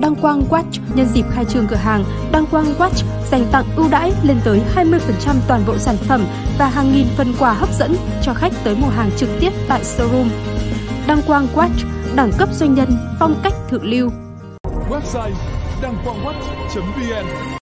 Đăng Quang Watch nhân dịp khai trương cửa hàng Đăng Quang Watch dành tặng ưu đãi lên tới 20% toàn bộ sản phẩm và hàng nghìn phần quà hấp dẫn cho khách tới mua hàng trực tiếp tại showroom. Đăng Quang Watch, đẳng cấp doanh nhân, phong cách thượng lưu. Website đangquangwatch.vn